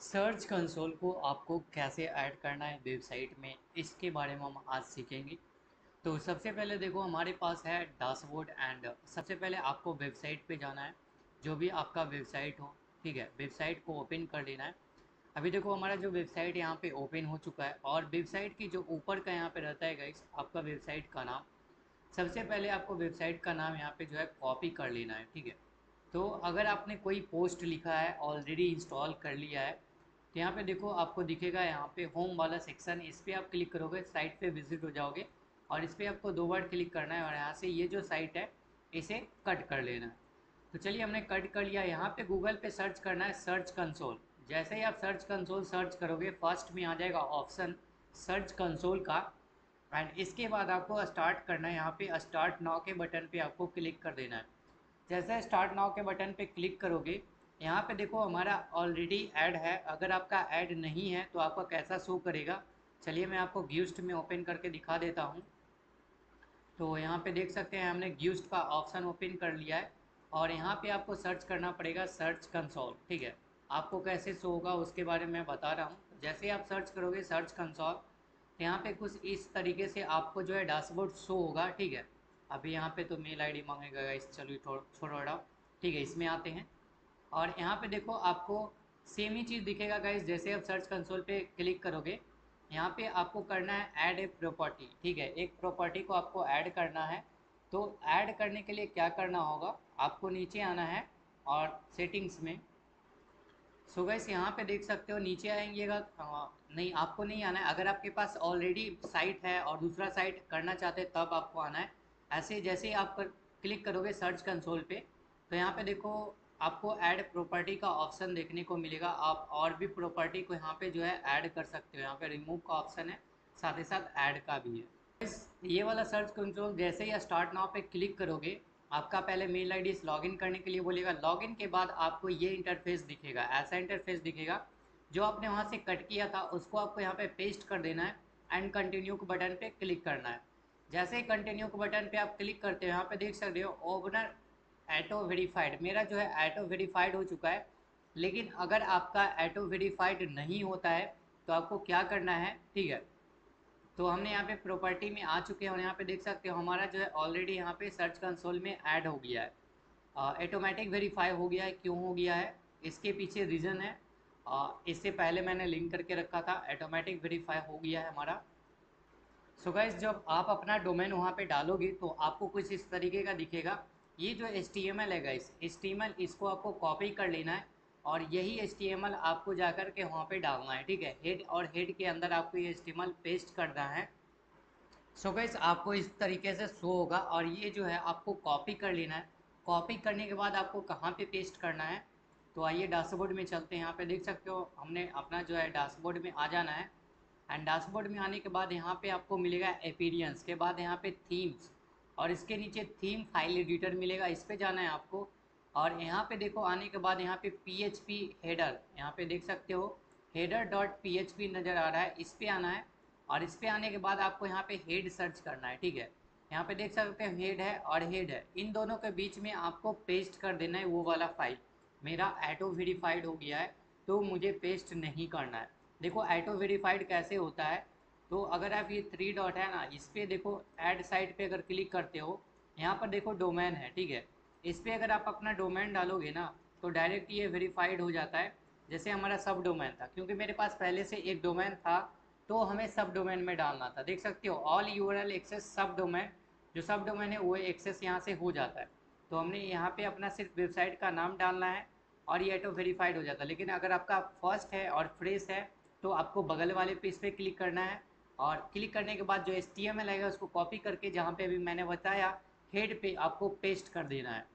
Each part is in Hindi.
सर्च कंसोल को आपको कैसे ऐड करना है वेबसाइट में, इसके बारे में हम आज सीखेंगे। तो सबसे पहले देखो, हमारे पास है डैशबोर्ड एंड सबसे पहले आपको वेबसाइट पे जाना है, जो भी आपका वेबसाइट हो, ठीक है, वेबसाइट को ओपन कर लेना है। अभी देखो, हमारा जो वेबसाइट यहाँ पे ओपन हो चुका है, और वेबसाइट की जो ऊपर का यहाँ पे रहता है गाइस आपका वेबसाइट का नाम। सबसे पहले आपको वेबसाइट का नाम यहाँ पे जो है कॉपी कर लेना है, ठीक है। तो अगर आपने कोई पोस्ट लिखा है ऑलरेडी इंस्टॉल कर लिया है तो यहाँ पे देखो आपको दिखेगा यहाँ पे होम वाला सेक्शन इस पर आप क्लिक करोगे साइट पे विज़िट हो जाओगे और इस पर आपको दो बार क्लिक करना है और यहाँ से ये जो साइट है, इसे कट कर लेना। है तो चलिए हमने कट कर लिया। यहाँ पे गूगल पे सर्च करना है सर्च कंसोल जैसे ही आप सर्च कंसोल सर्च करोगे फ़र्स्ट में आ जाएगा ऑप्शन सर्च कंसोल का एंड इसके बाद आपको स्टार्ट करना है। यहाँ पे स्टार्ट नाव के बटन पे आपको क्लिक कर देना है। जैसे स्टार्ट नाव के बटन पे क्लिक करोगे यहाँ पे देखो हमारा ऑलरेडी ऐड है। अगर आपका ऐड नहीं है तो आपका कैसा शो करेगा? चलिए मैं आपको ग्यूस्ट में ओपन करके दिखा देता हूँ। तो यहाँ पे देख सकते हैं हमने ग्यूस्ट का ऑप्शन ओपन कर लिया है। और यहाँ पे आपको सर्च करना पड़ेगा सर्च कंसोल ठीक है? आपको कैसे शो होगा उसके बारे में बता रहा हूँ। जैसे आप सर्च करोगे सर्च कंसोल तो यहाँ पे कुछ इस तरीके से आपको जो है डैशबोर्ड शो होगा, ठीक है? अभी यहाँ पे तो मेल आईडी मांगेगा, इस चलो छोड़ो ठीक है, इसमें आते हैं। और यहाँ पे देखो आपको सेम ही चीज़ दिखेगा गाइज़ जैसे आप सर्च कंसोल पे क्लिक करोगे यहाँ पे आपको करना है ऐड ए प्रॉपर्टी ठीक है? एक प्रॉपर्टी को आपको ऐड करना है तो ऐड करने के लिए क्या करना होगा आपको नीचे आना है और सेटिंग्स में। सो गैस यहाँ पे देख सकते हो नीचे आएंगेगा नहीं आपको नहीं आना है। अगर आपके पास ऑलरेडी साइट है और दूसरा साइट करना चाहते हैं तब आपको आना है। ऐसे जैसे ही आप कर, क्लिक करोगे सर्च कंसोल पे तो यहाँ पे देखो आपको ऐड प्रॉपर्टी का ऑप्शन देखने को मिलेगा। आप और भी प्रॉपर्टी को यहाँ पे जो है ऐड कर सकते हो। यहाँ पे रिमूव का ऑप्शन है, साथ ही साथ ऐड का भी है। इस ये वाला सर्च कंट्रोल जैसे ही स्टार्ट नाउ पे क्लिक करोगे, आपका पहले मेल आई डी लॉगिन करने के लिए बोलेगा। लॉगिन के बाद आपको ये इंटरफेस दिखेगा, ऐसा इंटरफेस दिखेगा, जो आपने वहाँ से कट किया था, उसको आपको यहाँ पे पेस्ट कर देना है एंड कंटिन्यू के बटन पे क्लिक करना है। जैसे ही कंटिन्यू के बटन पे आप क्लिक करते हो, यहाँ पे देख सकते हो ओपनर ऐटो वेरीफाइड मेरा जो है ऐटो वेरीफाइड हो चुका है, लेकिन अगर आपका ऐटो वेरीफाइड नहीं होता है तो आपको क्या करना है? ठीक है तो हमने यहाँ पे प्रॉपर्टी में आ चुके हैं और यहाँ पे देख सकते हो हमारा जो है ऑलरेडी यहाँ पे सर्च कंसोल में ऐड हो गया है। ऑटोमेटिक वेरीफाई हो गया है, क्यों हो गया है? इसके पीछे रीज़न है। इससे पहले मैंने लिंक करके रखा था ऑटोमेटिक वेरीफाई हो गया है हमारा। सो so गाइज़ जब आप अपना डोमेन वहाँ पे डालोगे तो आपको कुछ इस तरीके का दिखेगा। ये जो एस टी एम एल है guys S T M L इसको आपको कॉपी कर लेना है और यही एस टी एम एल आपको जाकर के वहाँ पे डालना है, ठीक है? हेड और हेड के अंदर आपको ये S T M L paste करना है। सो so गाइस आपको इस तरीके से शो होगा और ये जो है आपको कॉपी कर लेना है। कॉपी करने के बाद आपको कहाँ पे पेस्ट करना है? तो आइए डैशबोर्ड में चलते हैं। यहाँ पे देख सकते हो, हमने अपना जो है डैशबोर्ड में आ जाना है। एंड डैशबोर्ड में आने के बाद यहाँ पे आपको मिलेगा एपीरियंस के बाद यहाँ पे थीम्स और इसके नीचे थीम फ़ाइल एडिटर मिलेगा, इस पर जाना है आपको। और यहाँ पे देखो, आने के बाद यहाँ पे पी एच पी हेडर यहाँ पे देख सकते हो header dot P H P नज़र आ रहा है, इस पर आना है। और इस पर आने के बाद आपको यहाँ पे हेड सर्च करना है, ठीक है? यहाँ पे देख सकते हो हेड है और हेड है। इन दोनों के बीच में आपको पेस्ट कर देना है वो वाला फ़ाइल मेरा ऐटो वेरीफाइड हो गया है तो मुझे पेस्ट नहीं करना है। देखो ऐटो वेरीफाइड कैसे होता है? तो अगर आप ये थ्री डॉट है ना, इस पर देखो ऐड साइट पे अगर क्लिक करते हो, यहाँ पर देखो डोमेन है, ठीक है? इस पर अगर आप अपना डोमेन डालोगे ना तो डायरेक्ट ये वेरीफाइड हो जाता है, जैसे हमारा सब डोमेन था। क्योंकि मेरे पास पहले से एक डोमेन था तो हमें सब डोमेन में डालना था। देख सकते हो ऑल यू एक्सेस सब डोमेन जो सब डोमेन है, वो एक्सेस यहाँ से हो जाता है। तो हमने यहाँ पे अपना सिर्फ़ वेबसाइट का नाम डालना है, और ये ऑटो वेरीफाइड हो जाता है। लेकिन अगर आपका फ़र्स्ट है और फ्रेश है तो आपको बगल वाले पेज पे क्लिक करना है और क्लिक करने के बाद जो एस टी एम एल आएगा, उसको कॉपी करके जहाँ पे अभी मैंने बताया, हेड पे आपको पेस्ट कर देना है।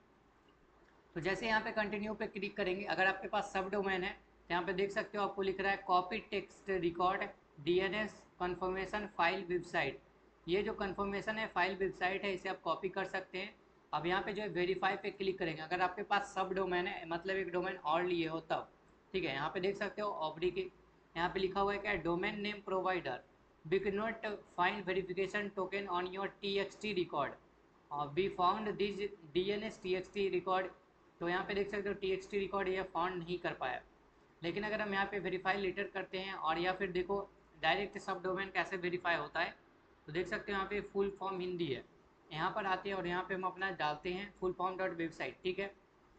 तो जैसे यहाँ पे कंटिन्यू पे क्लिक करेंगे, अगर आपके पास सब डोमेन है तो यहाँ पे देख सकते हो आपको लिख रहा है copy text record D N S confirmation file website ये जो कन्फर्मेशन है फ़ाइल वेबसाइट है, इसे आप कॉपी कर सकते हैं। अब यहाँ पे जो है वेरीफाई पे क्लिक करेंगे। अगर आपके पास सब डोमेन है मतलब एक डोमेन और लिए हो तब। ठीक है, यहाँ पे देख सकते हो ऑबरी के, यहाँ पे लिखा हुआ है क्या domain name provider we cannot find verification token on your txt record. Uh, we found this dns txt record. तो यहाँ पे देख सकते हो टी एक्स टी रिकॉर्ड ये फाउंड नहीं कर पाया। लेकिन अगर हम यहाँ पे वेरीफाई लेटर करते हैं और या फिर देखो डायरेक्ट सब डोमेन कैसे वेरीफाई होता है तो देख सकते हो यहाँ पे फुल फॉर्म हिंदी है। यहाँ पर आते हैं और यहाँ पे हम अपना डालते हैं फुल फॉर्म डॉट वेबसाइट ठीक है?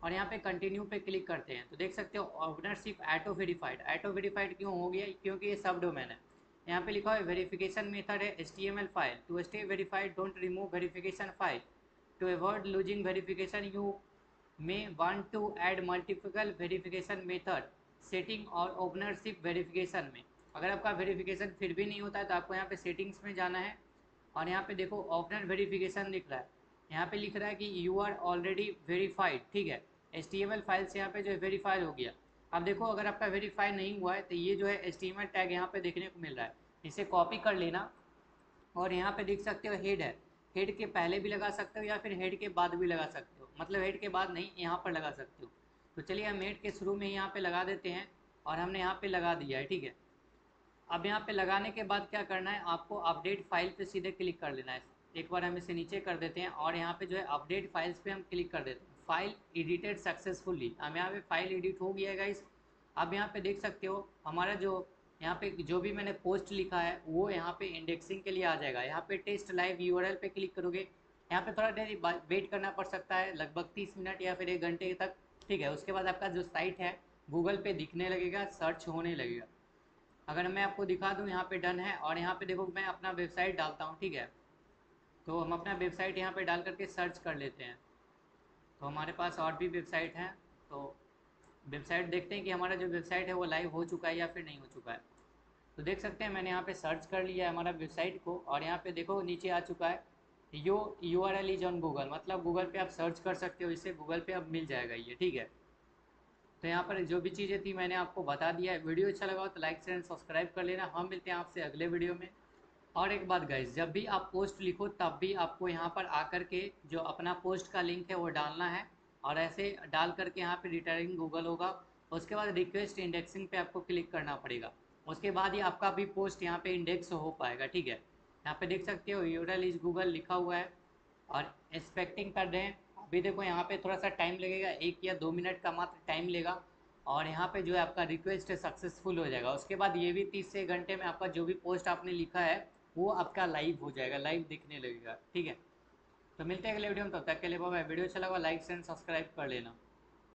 और यहाँ पे कंटिन्यू पे क्लिक करते हैं। तो देख सकते हो ownership auto verified auto verified क्यों हो गया? क्योंकि ये सब डोमेन है। यहाँ पे लिखा है वेरिफिकेशन मेथड है H file to stay verified don't remove verification file to avoid losing verification you may want to add multiple verification method setting और ओपनरशिप वेरिफिकेशन में. अगर आपका वेरिफिकेशन फिर भी नहीं होता है तो आपको यहाँ पे सेटिंग्स में जाना है. और यहाँ पे देखो ओपनर वेरिफिकेशन लिख रहा है. यहाँ पे लिख रहा है कि यू आर ऑलरेडी वेरीफाइड ठीक है? एच फ़ाइल से यहाँ पे जो है वेरीफाइड हो गया. अब देखो, अगर आपका वेरीफाई नहीं हुआ है तो ये जो है एच टैग यहाँ पे देखने को मिल रहा है। इसे कॉपी कर लेना और यहाँ पे देख सकते हो हेड है। हेड के पहले भी लगा सकते हो या फिर हेड के बाद भी लगा सकते हो। मतलब हेड के बाद नहीं, यहाँ पर लगा सकते हो। तो चलिए हम हेड के शुरू में यहाँ पे लगा देते हैं और हमने यहाँ पे लगा दिया है, ठीक है? अब यहाँ पे लगाने के बाद क्या करना है, आपको अपडेट फ़ाइल पे सीधे क्लिक कर लेना है। एक बार हम इसे नीचे कर देते हैं और यहाँ पे जो है अपडेट फाइल्स पे हम क्लिक कर देते हैं। फ़ाइल एडिटेड सक्सेसफुली अब यहाँ पे फ़ाइल एडिट हो गया है गाइस अब यहाँ पे देख सकते हो, हमारा जो, यहाँ पे जो भी मैंने पोस्ट लिखा है, वो यहाँ पे इंडेक्सिंग के लिए आ जाएगा. यहाँ पे टेस्ट लाइव यूआरएल पे क्लिक करोगे, यहाँ पे थोड़ा देर वेट करना पड़ सकता है, लगभग तीस मिनट या फिर एक घंटे तक. ठीक है, उसके बाद आपका जो साइट है गूगल पे दिखने लगेगा सर्च होने लगेगा. अगर मैं आपको दिखा दूँ, यहाँ पे डन है, और यहाँ पे देखो, मैं अपना वेबसाइट डालता हूँ, ठीक है. तो हम अपना वेबसाइट यहाँ पे डाल करके सर्च कर लेते हैं. तो हमारे पास और भी वेबसाइट हैं तो वेबसाइट देखते हैं कि हमारा जो वेबसाइट है वो लाइव हो चुका है या फिर नहीं हो चुका है। तो देख सकते हैं, मैंने यहाँ पे सर्च कर लिया है हमारा वेबसाइट को और यहाँ पे देखो नीचे आ चुका है, your U R L is on Google मतलब गूगल पे आप सर्च कर सकते हो, इससे गूगल पे अब मिल जाएगा ये, ठीक है। तो यहाँ पर जो भी चीज़ें थी मैंने आपको बता दिया है, वीडियो अच्छा लगा तो लाइक शेयर एंड सब्सक्राइब कर लेना, हम मिलते हैं आपसे अगले वीडियो में। और एक बात गाइज़ जब भी आप पोस्ट लिखो, तब भी आपको यहाँ पर आकर के जो अपना पोस्ट का लिंक है, वो डालना है। और ऐसे डाल करके यहाँ पे रिटर्निंग गूगल होगा। उसके बाद रिक्वेस्ट इंडेक्सिंग पे आपको क्लिक करना पड़ेगा। उसके बाद ही आपका भी पोस्ट यहाँ पे इंडेक्स हो पाएगा, ठीक है? यहाँ पे देख सकते हो यूरल इज़ गूगल लिखा हुआ है। और एक्सपेक्टिंग कर रहे हैं अभी देखो, यहाँ पे थोड़ा सा टाइम लगेगा, एक या दो मिनट का मात्र टाइम लेगा। और यहाँ पे जो है आपका रिक्वेस्ट सक्सेसफुल हो जाएगा। उसके बाद ये भी तीस से घंटे में आपका जो भी पोस्ट आपने लिखा है वो आपका लाइव हो जाएगा लाइव दिखने लगेगा, ठीक है? तो मिलते हैं अगले वीडियो में, तब तक के लिए वीडियो अच्छा लगा लाइक एंड सब्सक्राइब कर लेना।